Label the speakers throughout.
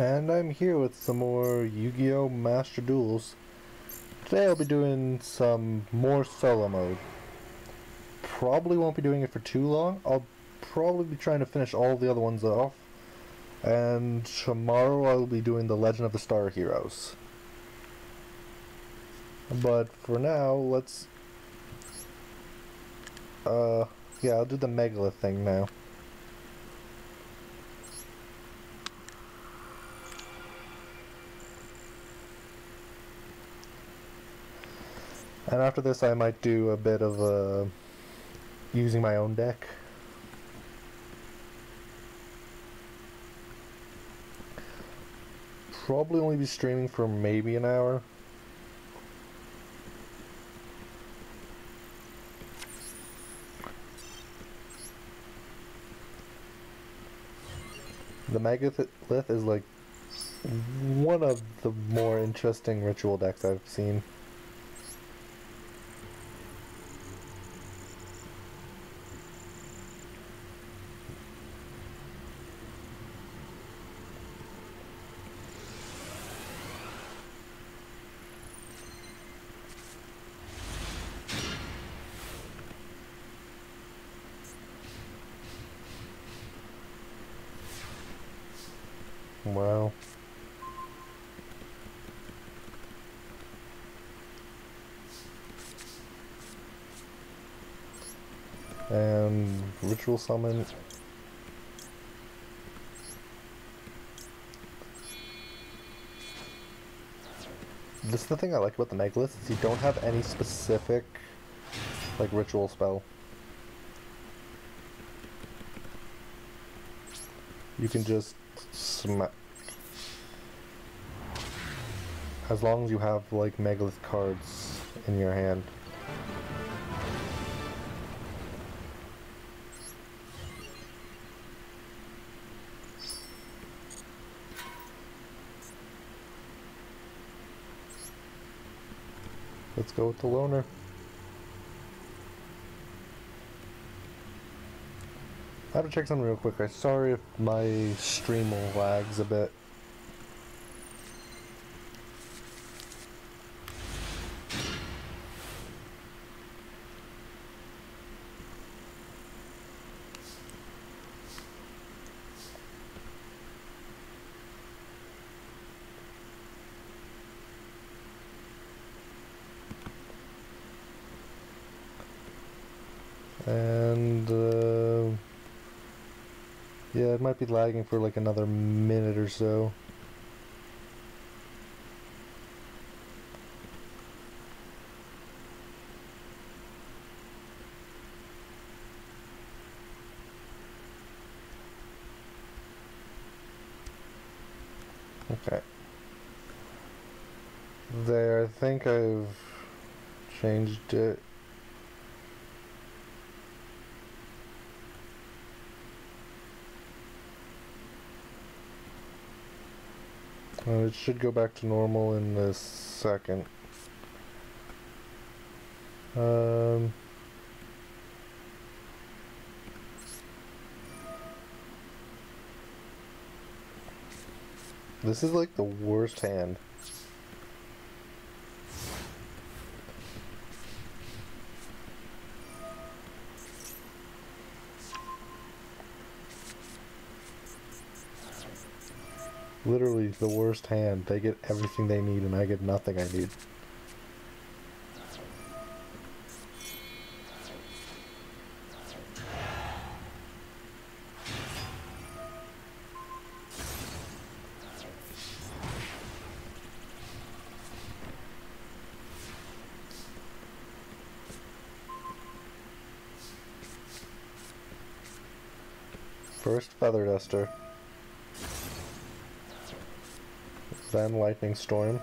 Speaker 1: And I'm here with some more Yu-Gi-Oh! Master Duels. Today I'll be doing some more solo mode. Probably won't be doing it for too long. I'll probably be trying to finish all the other ones off. And tomorrow I'll be doing the Legend of the Star Heroes. But for now, let's... Uh, yeah, I'll do the Megalith thing now. And after this I might do a bit of uh, using my own deck. Probably only be streaming for maybe an hour. The Megalith is like one of the more interesting ritual decks I've seen. Wow. And ritual summon. This is the thing I like about the Megalith is you don't have any specific like ritual spell. You can just smack. As long as you have like Megalith cards in your hand. Let's go with the loner. I have to check something real quick. I'm sorry if my stream lags a bit. Be lagging for like another minute or so. Okay. There, I think I've changed it. Uh, it should go back to normal in a second. Um, this is like the worst hand. The worst hand. They get everything they need and I get nothing I need. First Feather Duster. Lightning Storm.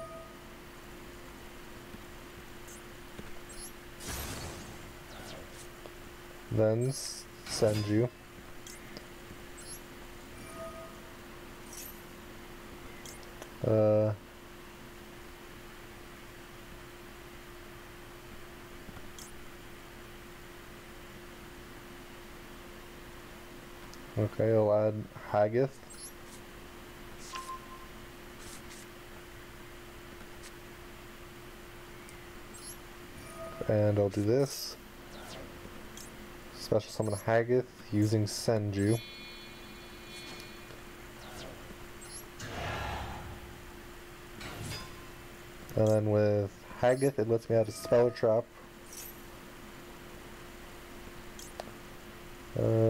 Speaker 1: Then Senju. Uh, okay, I'll add Hagith. And I'll do this. Special summon Hagith using Senju. And then with Hagith, it lets me out a Speller Trap. Um,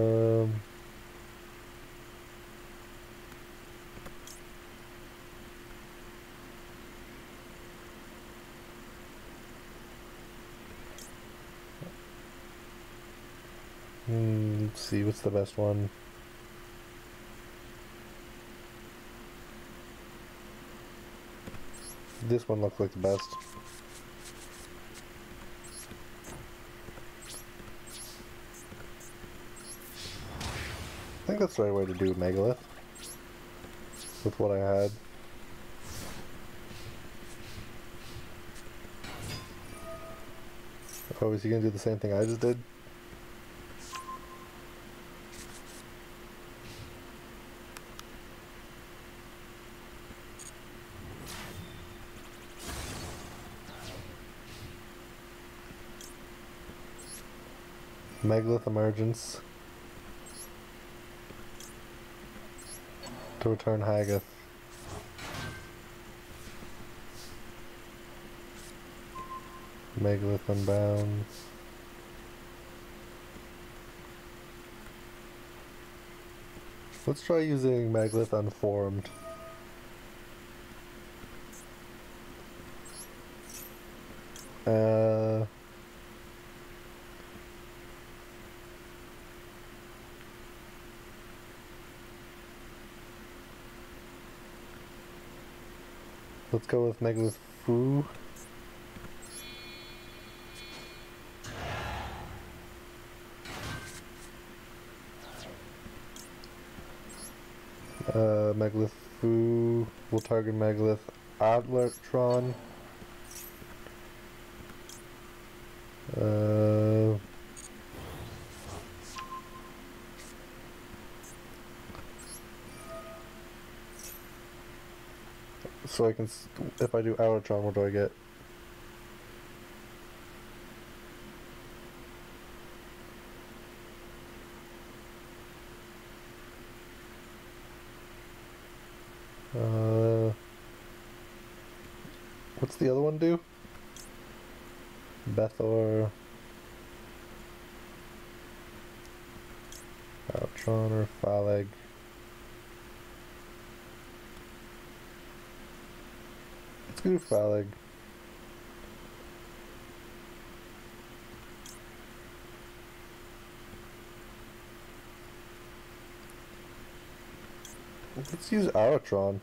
Speaker 1: hmm, let's see, what's the best one? This one looks like the best. I think that's the right way to do Megalith. With what I had. Oh, is he gonna do the same thing I just did? Megalith Emergence. To return Hagith. Megalith Unbound. Let's try using Megalith Unformed. Uh... Let's go with Megalith Fu. Uh, Megalith Fu will target Megalith Aratron. Uh, so I can, if I do Aratron, what do I get? Uh, what's the other one do? Bethor. Aratron or Phaleg. Let's use Aratron.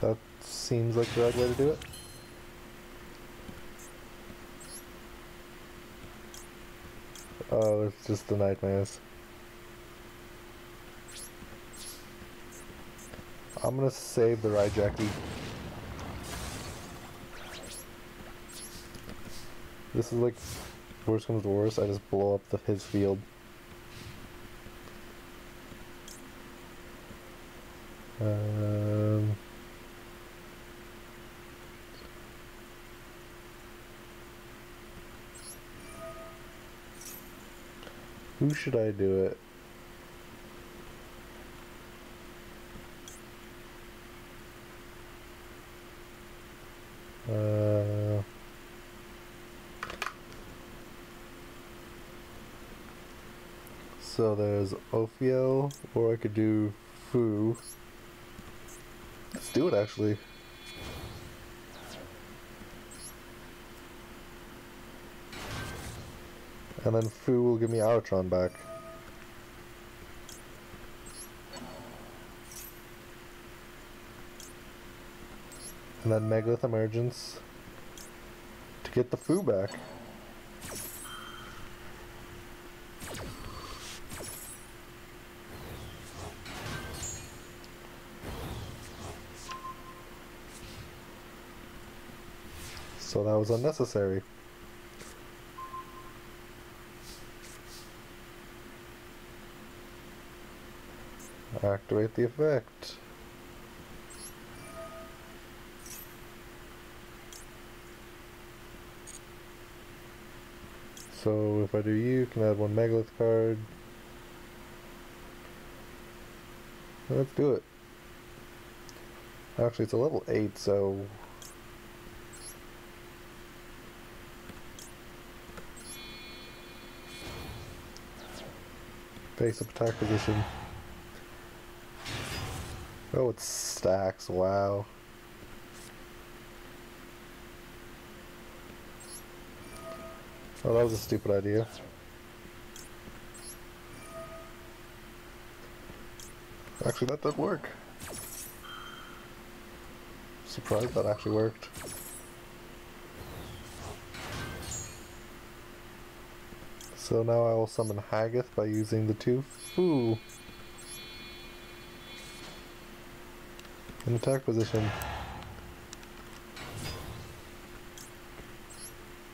Speaker 1: That seems like the right way to do it. Oh, it's just the nightmares. I'm gonna save the Raigeki. This is like, worst comes to worst, I just blow up the, his field. Um, who should I do it? Uh, so there's Ophiel, or I could do Fu. Let's do it actually. And then Fu will give me Aratron back. And then Megalith Emergence to get the Fu back. So that was unnecessary. Activate the effect. So if I do you, can add one Megalith card. Let's do it. Actually, it's a level 8, so... Base up attack position. Oh, it stacks, wow. Oh, that was a stupid idea. Actually, that did work. Surprised that actually worked. So now I will summon Hagith by using the two Foo. In attack position.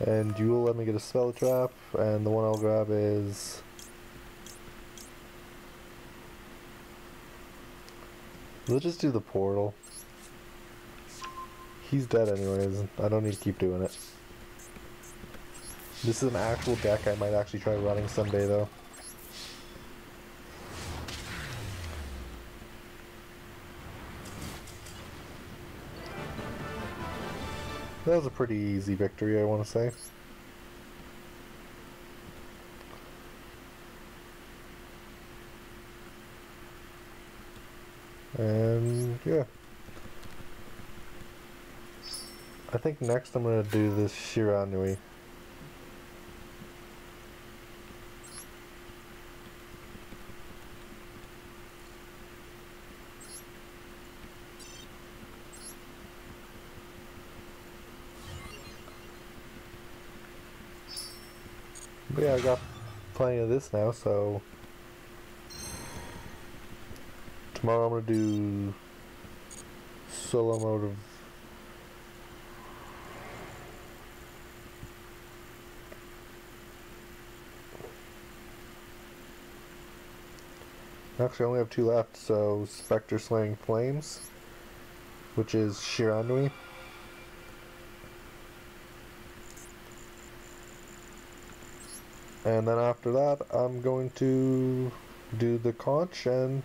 Speaker 1: And you will let me get a spell trap, and the one I'll grab is... Let's just do the portal. He's dead anyways, I don't need to keep doing it. This is an actual deck I might actually try running someday though. That was a pretty easy victory, I want to say. And yeah. I think next I'm going to do this Shiranui. But yeah, I got plenty of this now, so tomorrow I'm gonna do solo mode of Actually, I only have two left, so Spectre Slaying Flames, which is Shiranui. And then after that, I'm going to do the conch and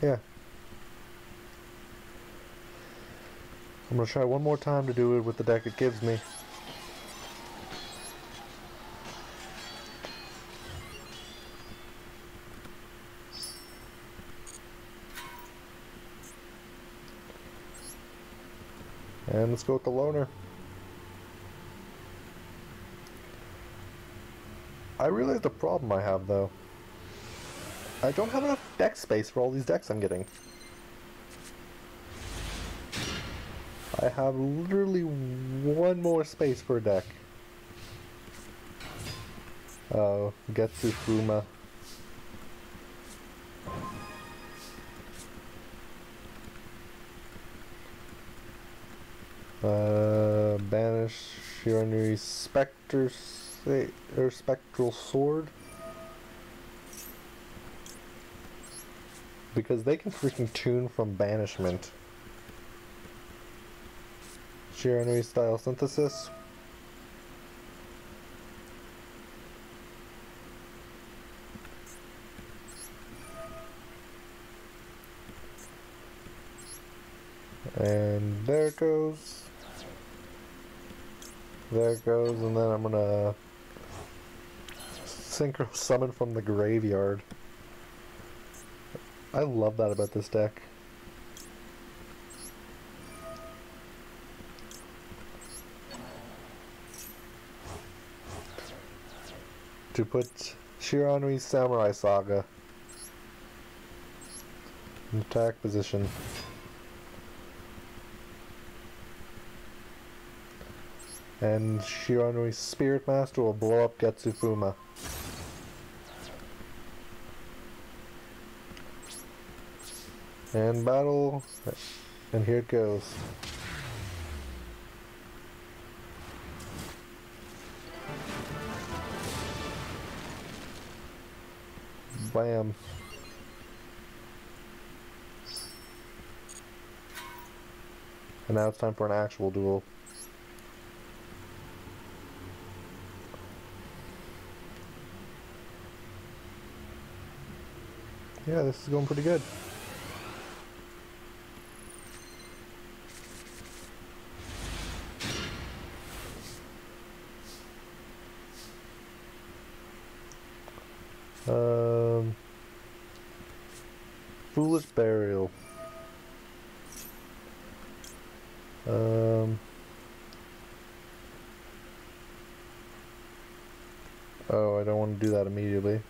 Speaker 1: yeah. I'm going to try one more time to do it with the deck it gives me. And let's go with the loner. I realize the problem I have though. I don't have enough deck space for all these decks I'm getting. I have literally one more space per deck. Oh, Getsu Fuma. Uh, banish Shiranui Spectres their spectral sword. Because they can freaking tune from banishment. Sheer Shiranui style synthesis. And there it goes. There it goes, and then I'm gonna Synchro summon from the graveyard. I love that about this deck. To put Shiranui Samurai Saga in attack position. And Shiranui Spirit Master will blow up Getsu And battle, and here it goes. Bam. And now it's time for an actual duel. Yeah, this is going pretty good. Um, foolish burial. Um. Oh, I don't want to do that immediately.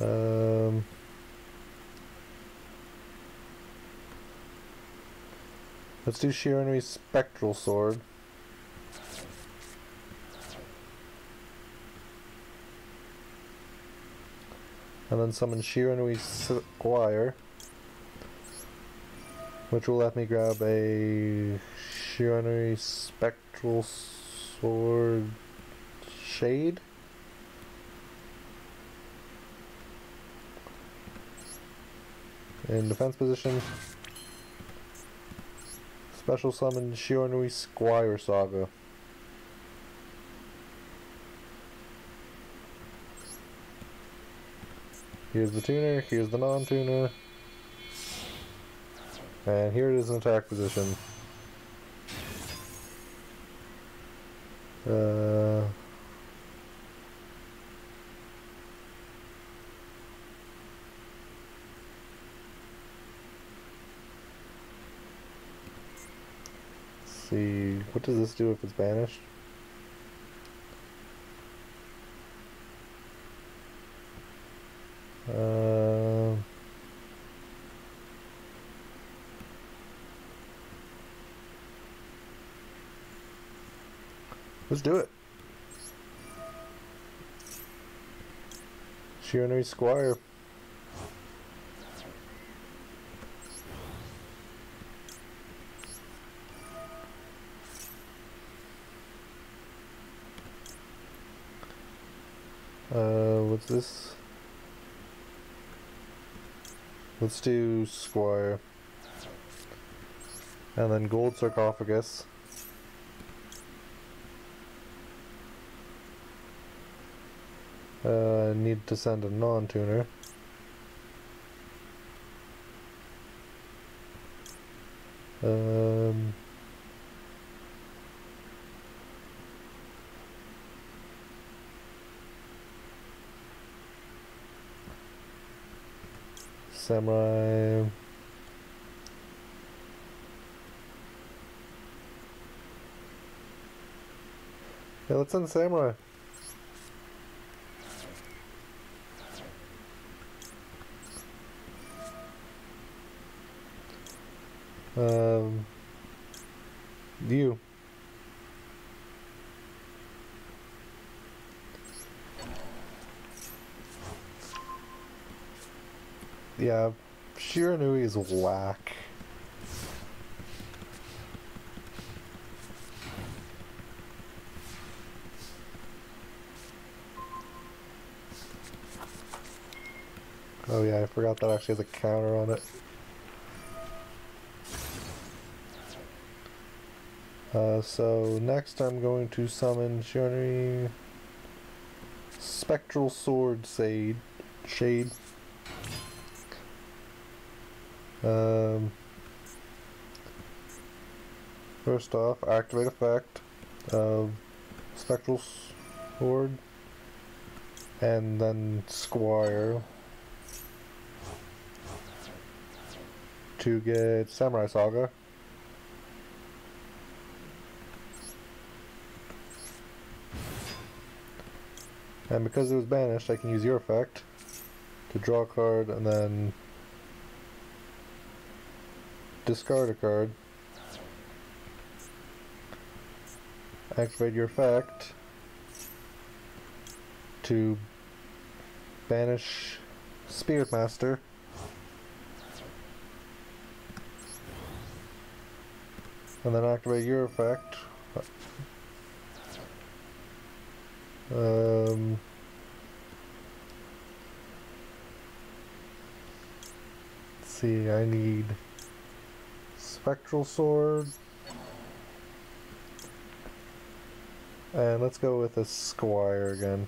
Speaker 1: Um. Let's do Shiranui Spectral Sword. And then summon Shiranui Squire. Which will let me grab a Shiranui Spectral Sword Shade. In defense position. Special summon Shiranui Squire Saga. Here's the tuner, here's the non-tuner. And here it is in attack position. Uh, see, what does this do if it's banished? Uh, let's do it. Shiranui Squire. This? Let's do Squire. And then Gold Sarcophagus. Uh, need to send a non-tuner. Um... Samurai... Yeah, let's send Samurai. Um, you. Yeah, Shiranui is whack. Oh yeah, I forgot that actually has a counter on it. Uh, so next I'm going to summon Shiranui Spectral Sword Shade. Um, first off, activate effect of Spectral Sword, and then Squire to get Samurai Saga. And because it was banished, I can use your effect to draw a card and then discard a card. Activate your effect to banish Spirit Master. And then activate your effect. Um, see, I need Spectral Sword. And let's go with a Squire again.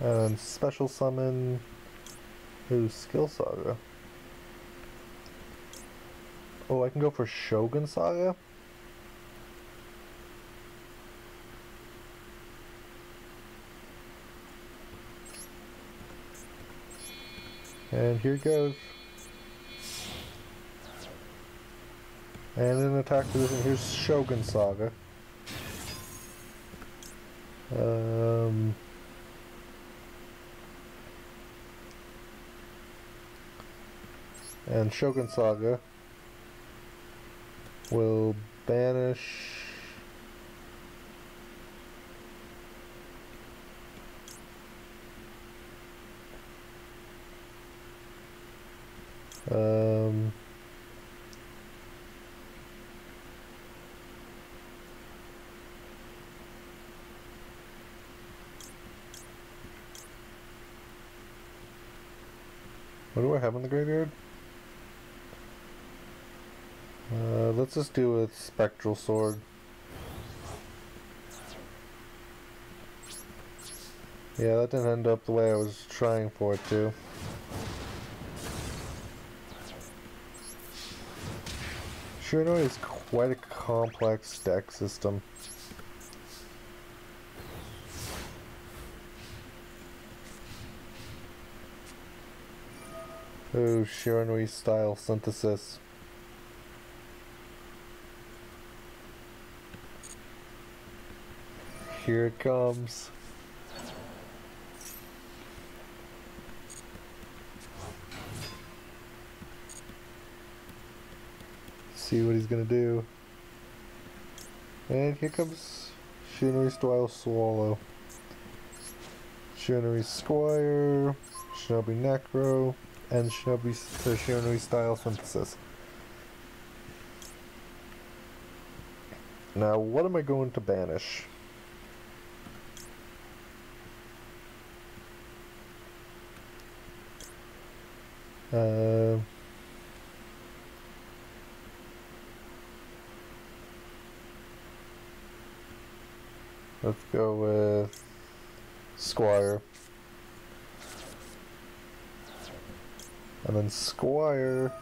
Speaker 1: And special summon who's Skill Saga. Oh, I can go for Shogun Saga? And here it goes. And in attack position, here's Shogun Saga. Um, and Shogun Saga will banish um What do I have in the graveyard? Uh, let's just do a spectral sword. Yeah, that didn't end up the way I was trying for it to. Shiranui is quite a complex deck system. Oh, Shiranui style synthesis. Here it comes. See what he's gonna do. And here comes Shiranui style Swallow. Shiranui Squire, Shinobi Necro, and Shinobi uh, style Synthesis. Now, what am I going to banish? Uh, let's go with Squire. And then Squire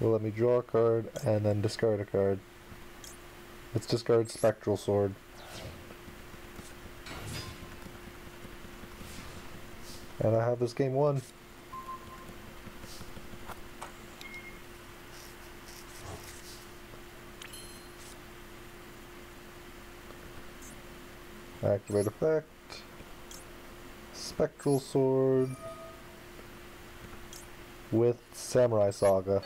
Speaker 1: will let me draw a card and then discard a card. Let's discard Spectral Sword. And I have this game won. Activate effect. Spectral Sword. With Samurai Saga.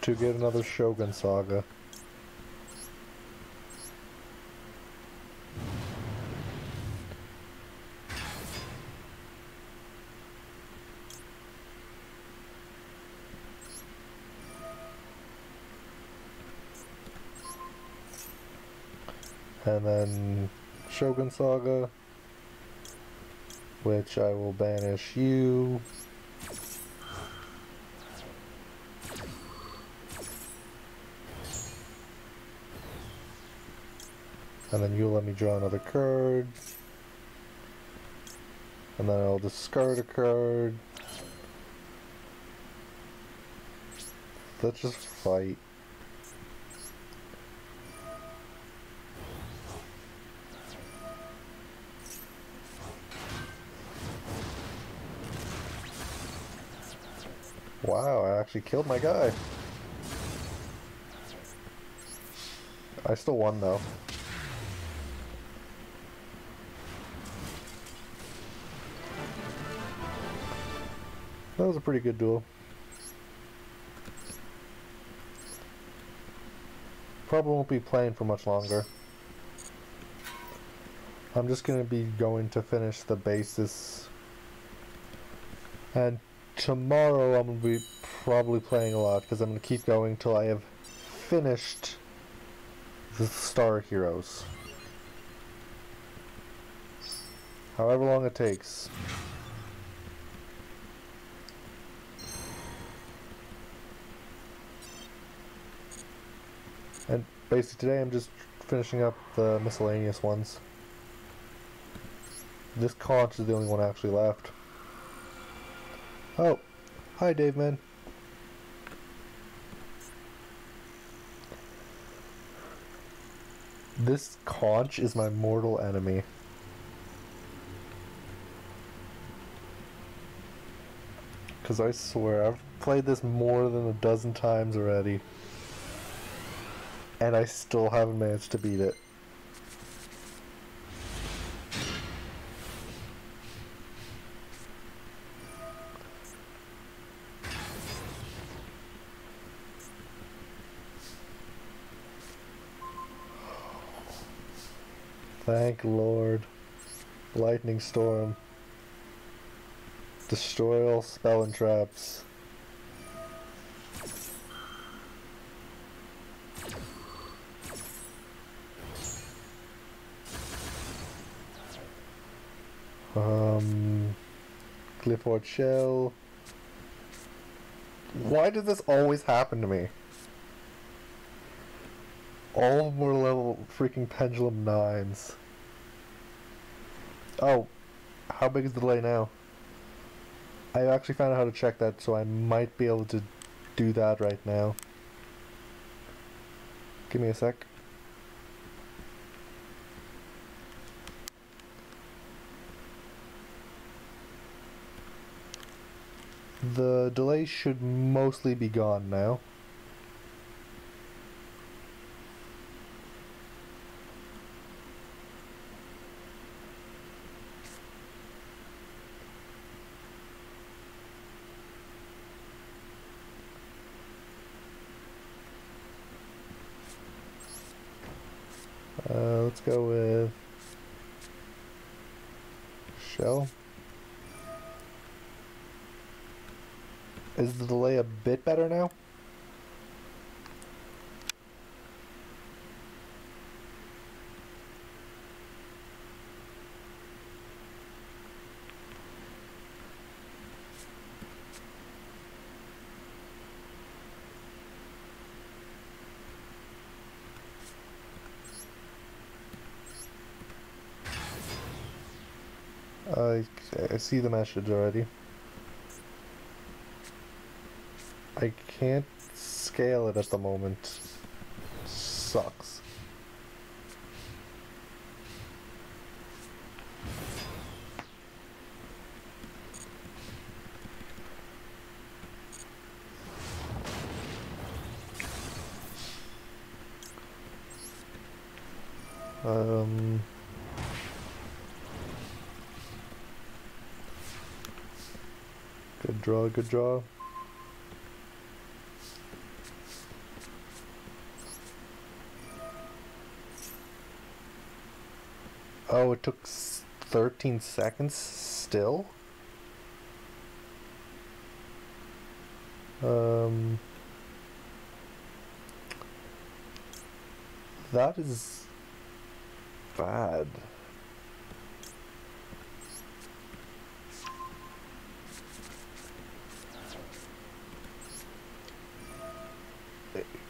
Speaker 1: To get another Shogun Saga. And then Shogun Saga, which I will banish you. And then you let me draw another card. And then I'll discard a card. Let's just fight. Wow, I actually killed my guy. I still won though. That was a pretty good duel. Probably won't be playing for much longer. I'm just going to be going to finish the basis And tomorrow I'm going to be probably playing a lot because I'm going to keep going till I have finished the Star Heroes. However long it takes. And basically today I'm just finishing up the miscellaneous ones. This conch is the only one actually left. Oh, hi Dave man. This conch is my mortal enemy. Because I swear, I've played this more than a dozen times already. And I still haven't managed to beat it. Thank Lord. Lightning storm. Destroy all spell and traps. Um, Clifford Shell. Why did this always happen to me? All were level freaking pendulum nines. Oh, how big is the delay now? I actually found out how to check that, so I might be able to do that right now. Give me a sec. The delay should mostly be gone now. Uh, let's go with shell. Is the delay a bit better now? I, I see the message already. I can't scale it at the moment. Sucks. Um... Good draw, good draw. Oh, it took 13 seconds still? Um... That is bad.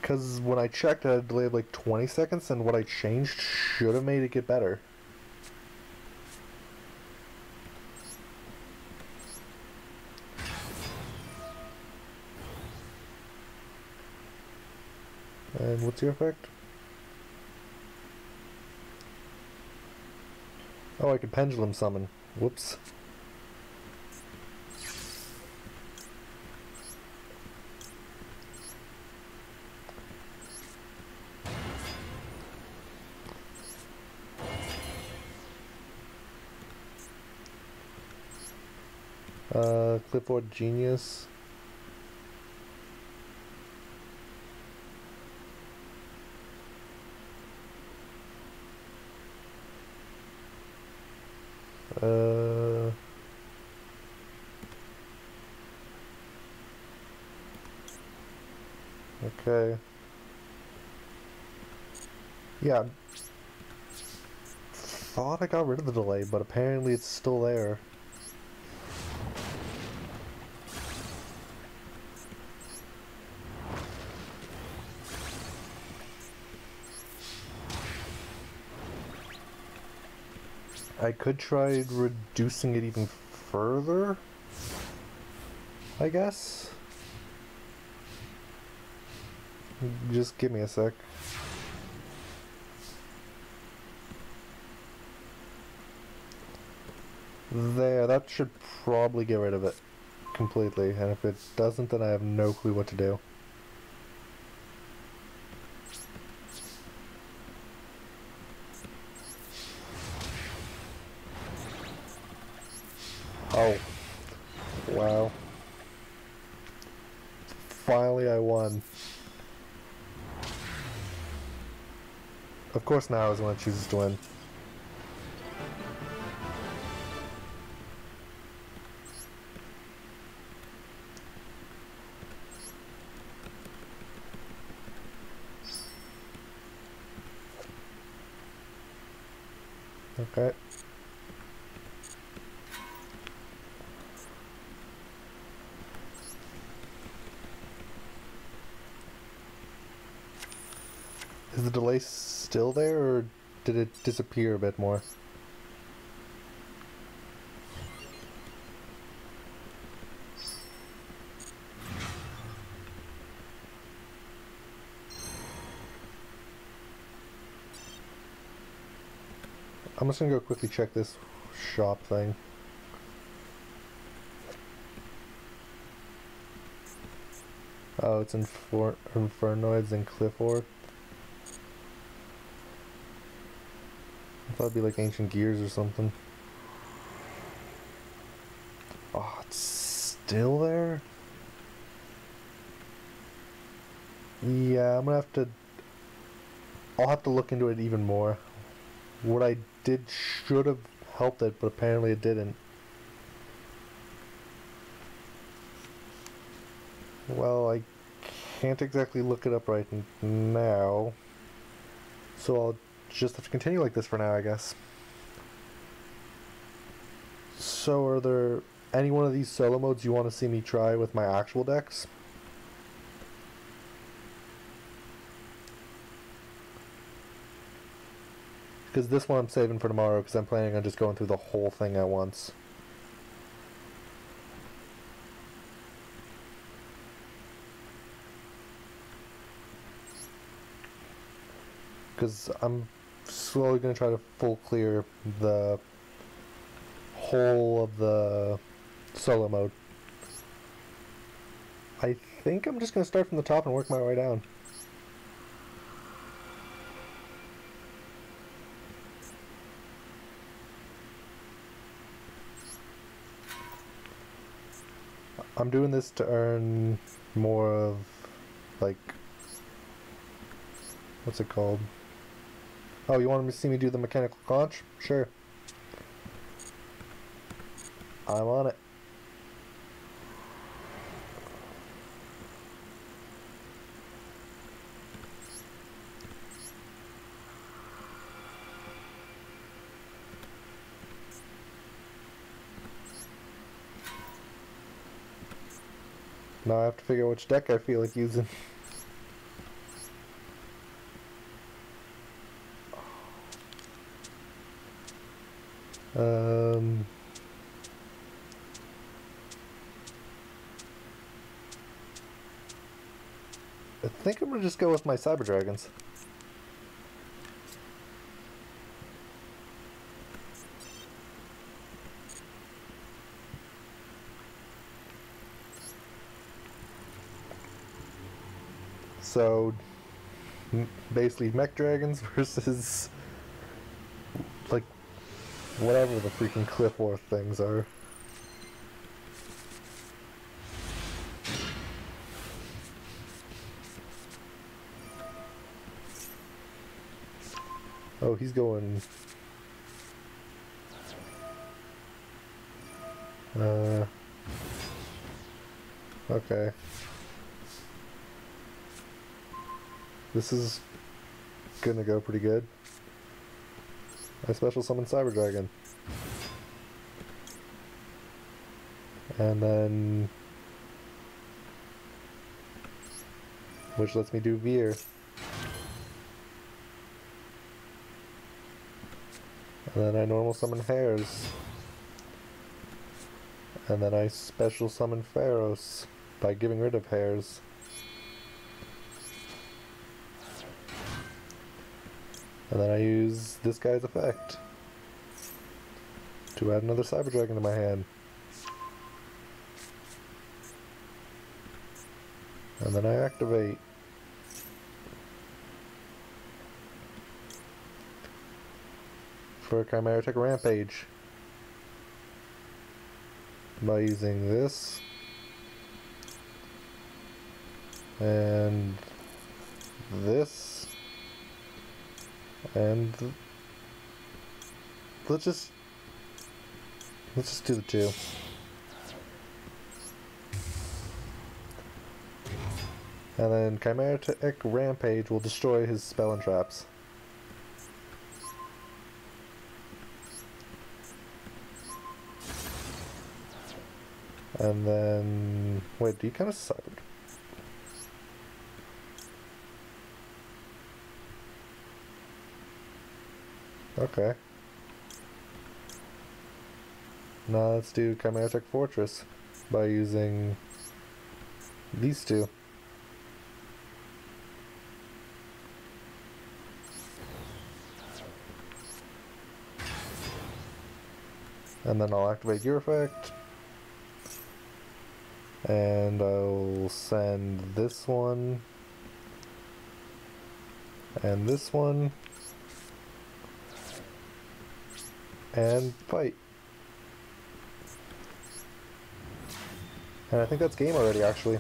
Speaker 1: Because when I checked, I had a delay of like 20 seconds, and what I changed should have made it get better. And what's your effect? Oh, I could pendulum summon. Whoops. Qliphort Genius. Uh, okay. Yeah. Thought I got rid of the delay, but apparently it's still there. I could try reducing it even further. I guess. Just give me a sec. There, that should probably get rid of it completely, and if it doesn't, then I have no clue what to do. Oh. Wow. Finally I won. Of course now is when it chooses to win. More? I'm just gonna go quickly check this shop thing. Oh, it's Infor Infernoids and Qliphort. It'd be like ancient gears or something. Oh, it's still there? Yeah, I'm gonna have to... I'll have to look into it even more. What I did should have helped it, but apparently it didn't. Well, I can't exactly look it up right now. So I'll just have to continue like this for now, I guess. So are there any one of these solo modes you want to see me try with my actual decks? Because this one I'm saving for tomorrow because I'm planning on just going through the whole thing at once. Because I'm slowly going to try to full clear the whole of the solo mode. I think I'm just going to start from the top and work my way down. I'm doing this to earn more of, like, what's it called? Oh, you want to see me do the mechanical conch? Sure. I'm on it. Now I have to figure out which deck I feel like using. Um, I think I'm gonna just go with my Cyber Dragons. So, basically, mech dragons versus whatever the freaking Qliphort things are. Oh, he's going. Uh. Okay. This is gonna go pretty good. I special summon Cyber Dragon. And then... Which lets me do Vier. And then I normal summon Herz. And then I special summon Pharaohs by getting rid of Herz. And then I use this guy's effect to add another Cyber Dragon to my hand. And then I activate. For Chimera Tech Rampage. By using this. And this. And let's just let's just do the two. And then Chimera Tech Rampage will destroy his spell and traps. And then wait, do you kind of cybered? Okay. Now let's do Chimera Tech Fortress by using these two. And then I'll activate your effect. And I'll send this one. And this one. And fight. And I think that's game already, actually.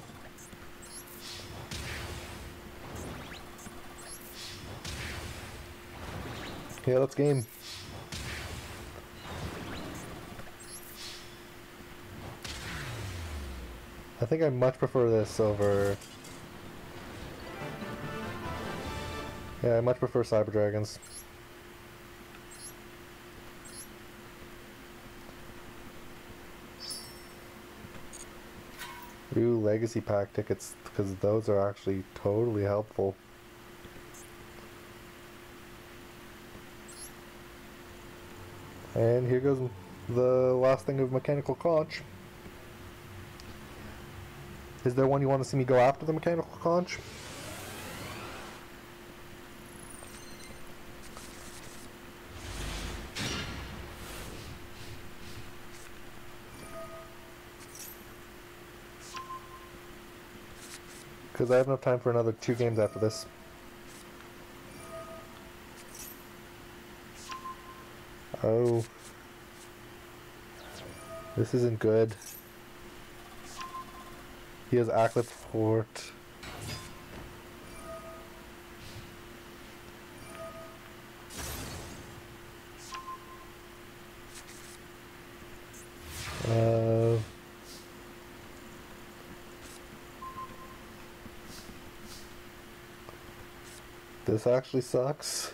Speaker 1: Yeah, that's game. I think I much prefer this over... Yeah, I much prefer Cyber Dragons. Ooh, Legacy Pack tickets, because those are actually totally helpful. And here goes the last thing of Mechanical Conch. Is there one you want to see me go after the Mechanical Conch? Because I have enough time for another two games after this. Oh. This isn't good. He has Apoqliphort. Actually sucks.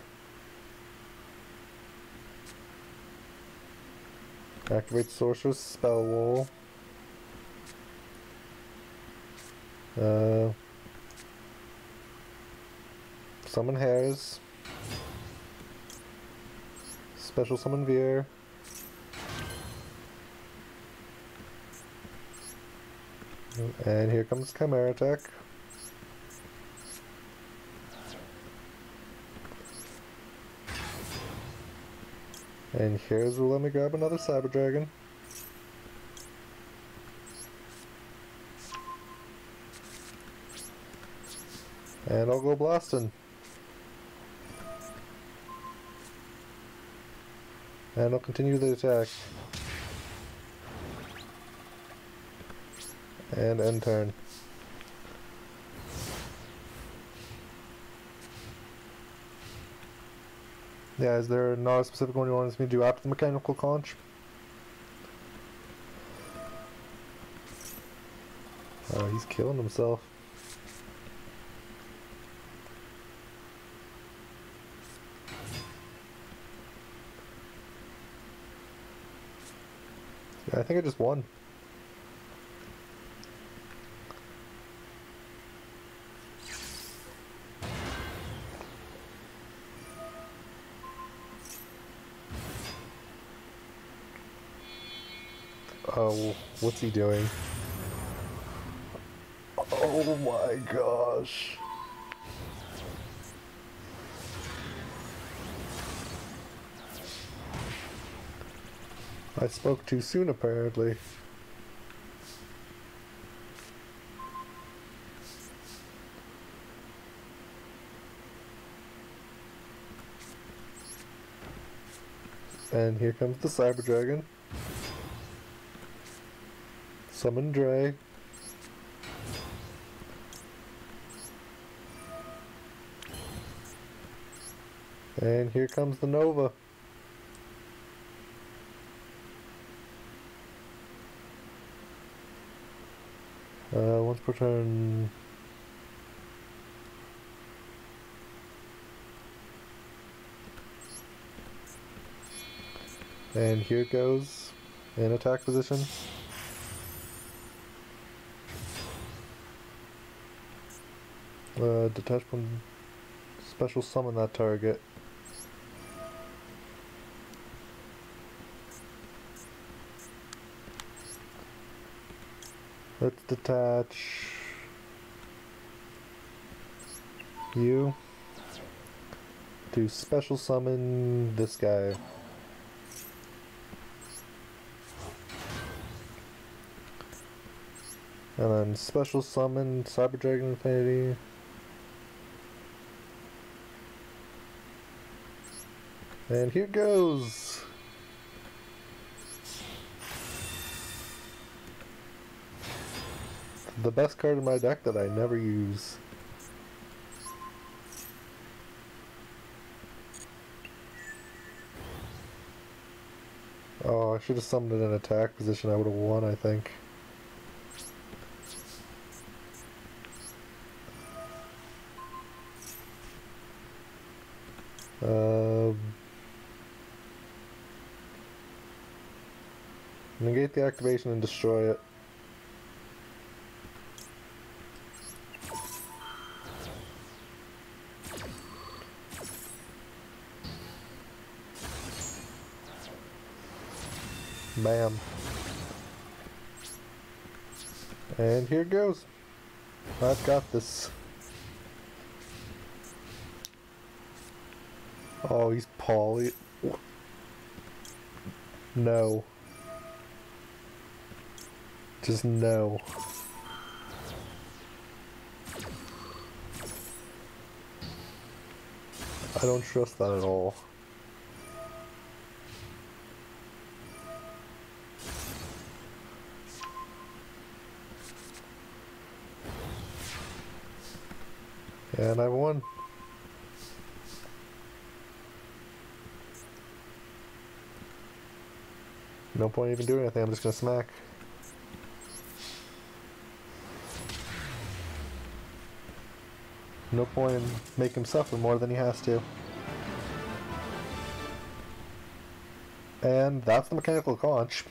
Speaker 1: Activate Sorceress Spell Wall. Uh, summon Herz. Special Summon Vier. And here comes Chimera Tech. And here's where let me grab another Cyber Dragon. And I'll go blasting. And I'll continue the attack. And end turn. Yeah, is there not a specific one you want me to do after the mechanical conch? Oh, he's killing himself. Yeah, I think I just won. What's he doing? Oh my gosh. I spoke too soon apparently. And here comes the Cyber Dragon. Summon Drei. And here comes the Nova. Uh, once per turn. And here it goes in attack position. Uh, detach one special summon that target. Let's detach you to special summon this guy. And then special summon Cyber Dragon Infinity. And here goes! The best card in my deck that I never use. Oh, I should have summoned it in attack position. I would have won, I think. Negate the activation and destroy it. Bam. And here goes. I've got this. Oh, he's Polly. No. Just no. I don't trust that at all. And I won. No point even doing anything, I'm just gonna smack. No point in making him suffer more than he has to. And that's the mechanical conch.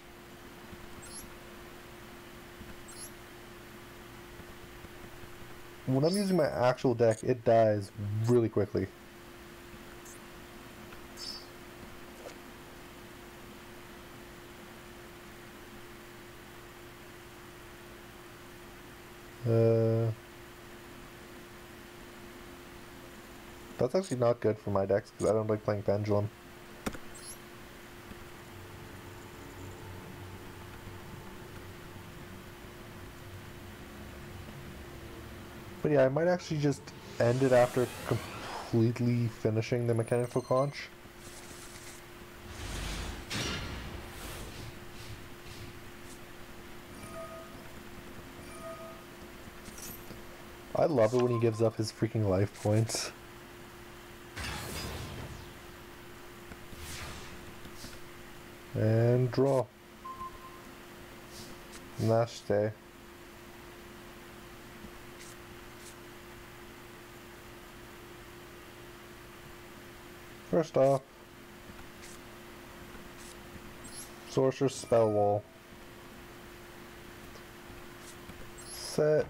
Speaker 1: When I'm using my actual deck, it dies really quickly. Uh, that's actually not good for my decks because I don't like playing Pendulum. But yeah, I might actually just end it after completely finishing the mechanical conch. I love it when he gives up his freaking life points. And draw. Nasty. First off, Sorcerer's Spell Wall. Set.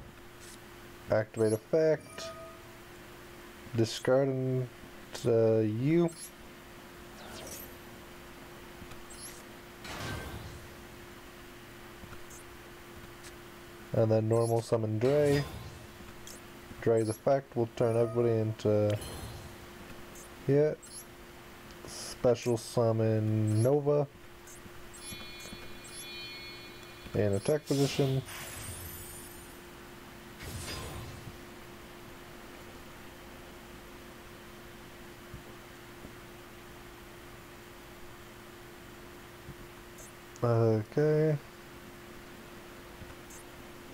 Speaker 1: Activate effect. Discard and uh, you. And then normal summon Drei. Drei's effect will turn everybody into yeah. Special summon Nova. In attack position. Okay.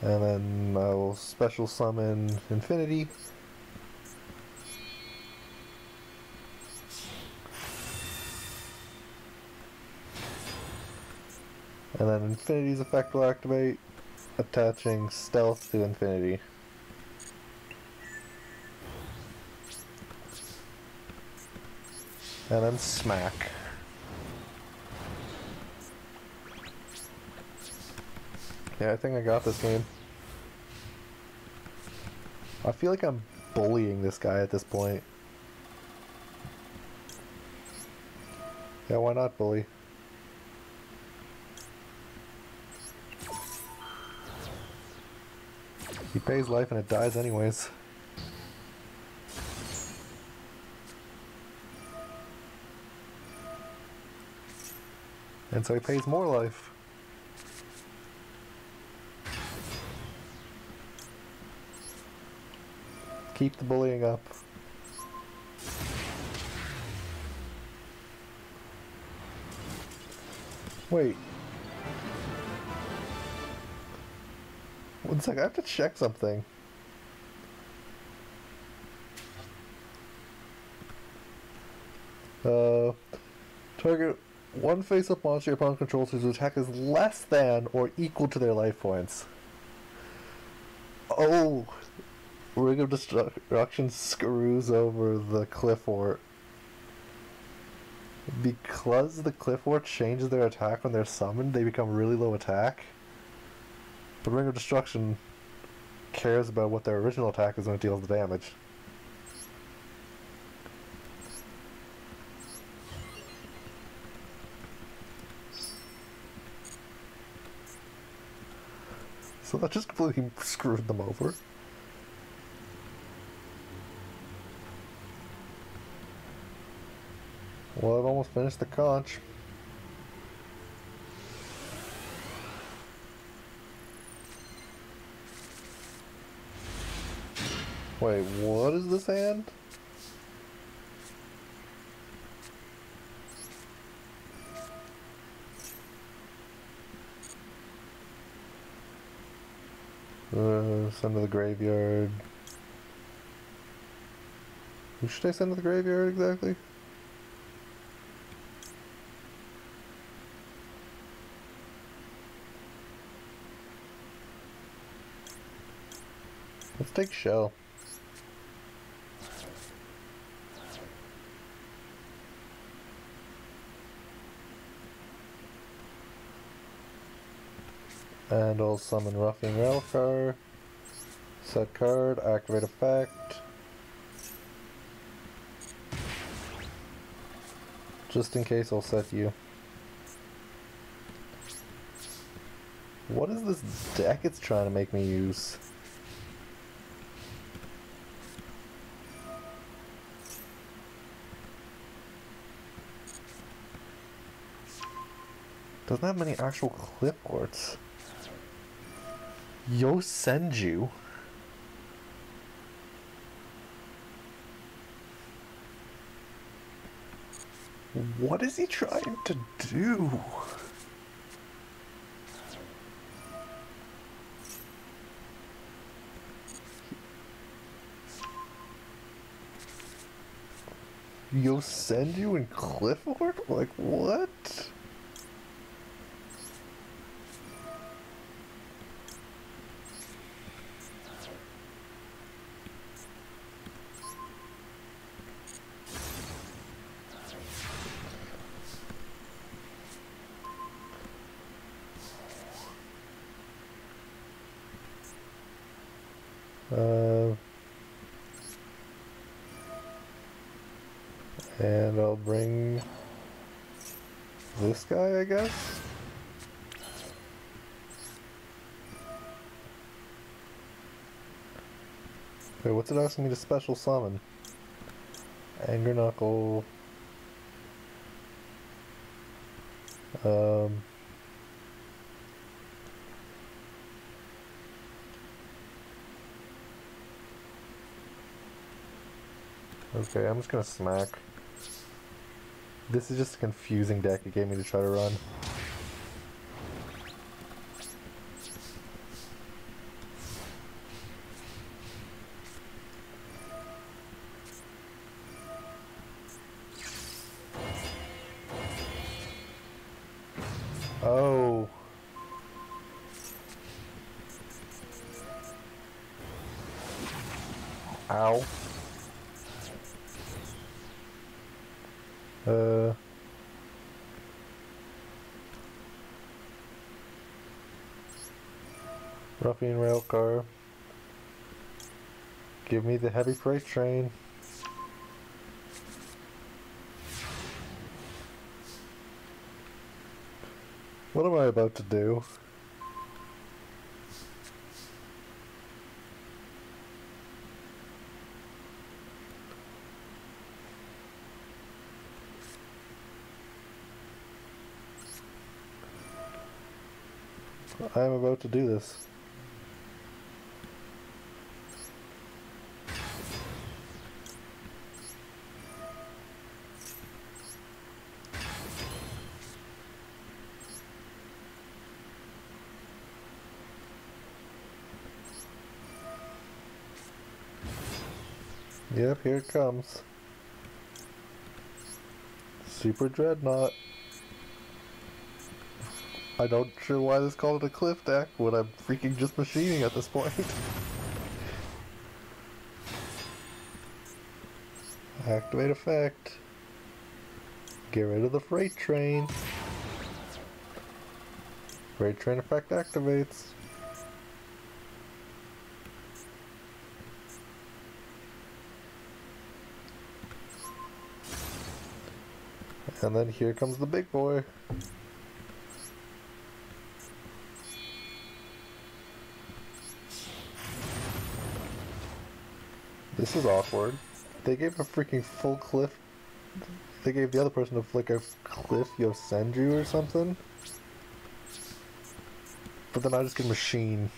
Speaker 1: And then I will special summon Infinity. And then Infinity's effect will activate, attaching Stealth to Infinity. And then Smack. Yeah, I think I got this game. I feel like I'm bullying this guy at this point. Yeah, why not bully? He pays life and it dies anyways. And so he pays more life. Keep the bullying up. Wait. One sec, I have to check something. Uh, target one face-up monster upon controls whose attack is less than or equal to their life points. Oh, Ring of Destruction screws over the Cliff Qliphort. Because the Cliff Qliphort changes their attack when they're summoned, they become really low attack. But Ring of Destruction cares about what their original attack is when it deals the damage. So that just completely screwed them over. Well, I've almost finished the conch. Wait, what is this hand? Uh, send to the graveyard. Who should I send to the graveyard exactly? Take shell. And I'll summon Ruffian Railcar. Set card, activate effect. Just in case I'll set you. What is this deck it's trying to make me use? Doesn't have many actual Qliphorts. Yo send you. What is he trying to do? Yosenju and Qliphort? Like, what? It asking me to special summon? Anger Knuckle. Um... Okay, I'm just gonna smack. This is just a confusing deck it gave me to try to run. Ow. Uh. Ruffian rail car. Give me the heavy freight train. What am I about to do? I am about to do this. Yep, here it comes. Super Dreadnought. I don't sure why this called it a cliff deck when I'm freaking just machining at this point. Activate effect. Get rid of the freight train. Freight train effect activates. And then here comes the big boy. This is awkward. They gave a freaking full cliff. They gave the other person a like a cliff Yosenju or something. But then I just get machine.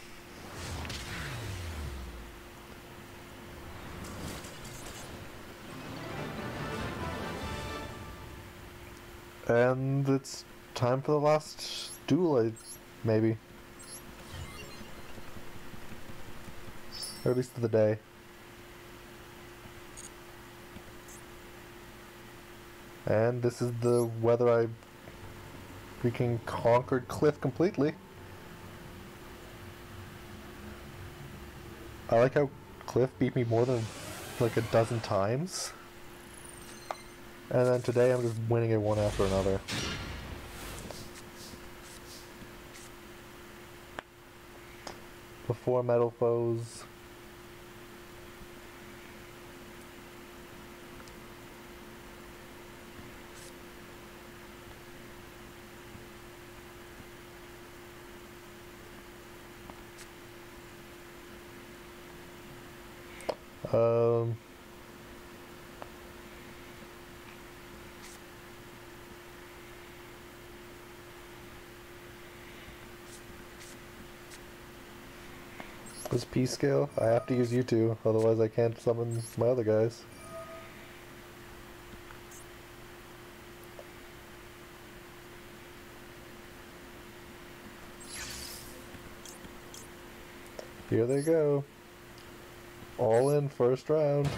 Speaker 1: And it's time for the last duel, maybe. Or at least of the day. And this is the whether I freaking conquered Cliff completely. I like how Cliff beat me more than like a dozen times. And then today I'm just winning it one after another. Before Metal Foes. Um, this P scale, I have to use you two, otherwise I can't summon my other guys. Here they go. All in first round.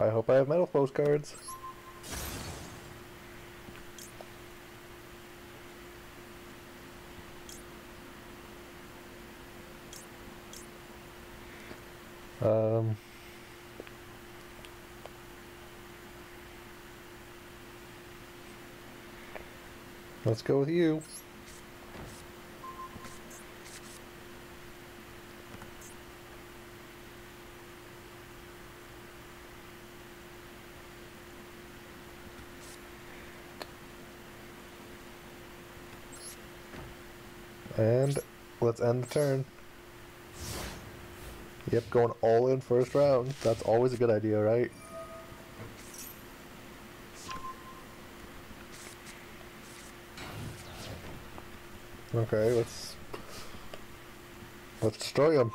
Speaker 1: I hope I have metal postcards. Um... Let's go with you. And let's end the turn. Yep, going all in first round. That's always a good idea, right? Okay, let's let's destroy him.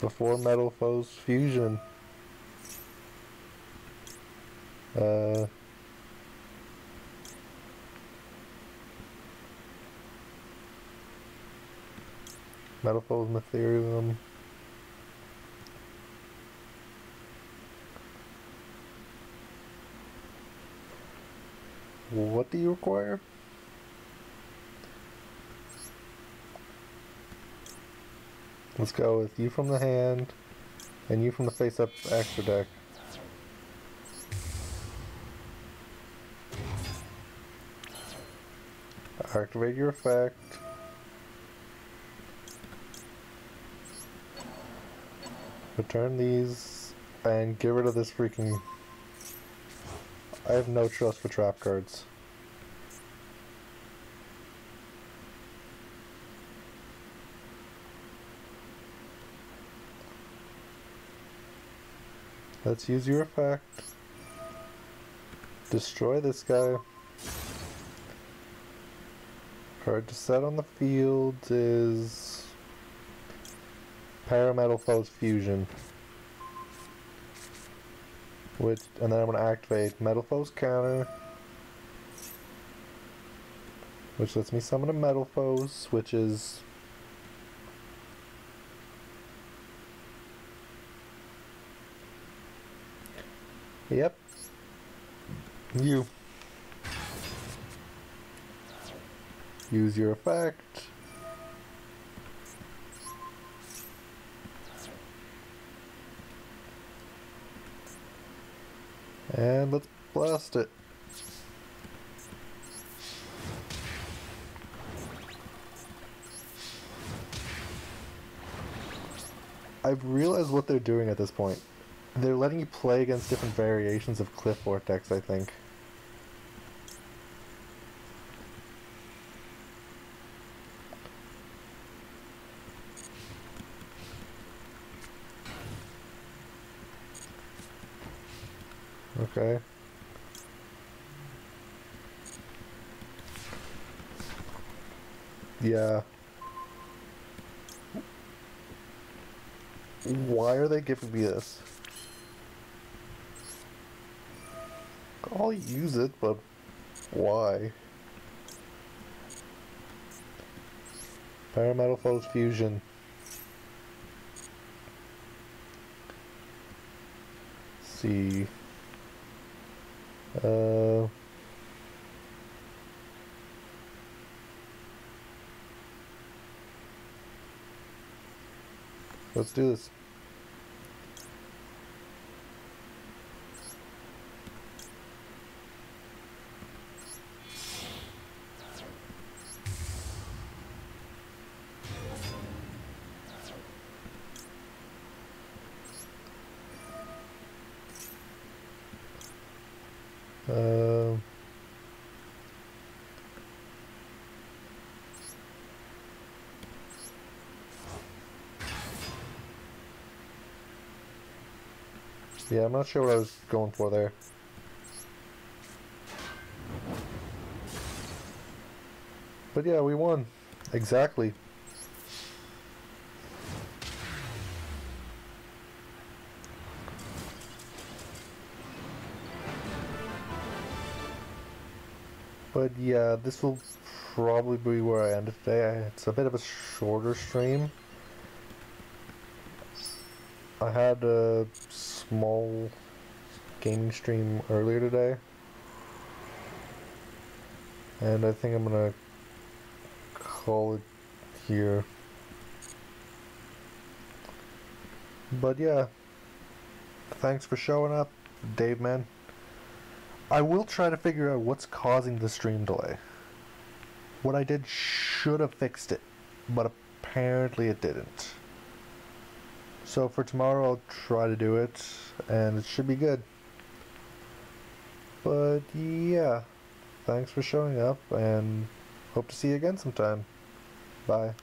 Speaker 1: Before metal foes fusion. Uh Metal foes Mithrilium. What do you require? Let's go with you from the hand and you from the face up extra deck. Activate your effect. Return these and get rid of this freaking I have no trust for trap cards. Let's use your effect. Destroy this guy. Card to set on the field is Parametal Foes Fusion. Which, and then I'm going to activate Metal Foes Counter. Which lets me summon a Metal Foes, which is... Yep. You. Use your effect. And let's blast it. I've realized what they're doing at this point. They're letting you play against different variations of Cliff Vortex, I think. Okay. Yeah. Why are they giving me this? I'll use it, but why? Parametal Foes Fusion. Let's see. Uh, let's do this. Yeah, I'm not sure what I was going for there. But yeah, we won. Exactly. But yeah, this will probably be where I end it today. It's a bit of a shorter stream. I had a small gaming stream earlier today. And I think I'm gonna call it here. But yeah, thanks for showing up, Dave man. I will try to figure out what's causing the stream delay. What I did should have fixed it, but apparently it didn't. So for tomorrow I'll try to do it, and it should be good. But yeah, thanks for showing up, and hope to see you again sometime. Bye.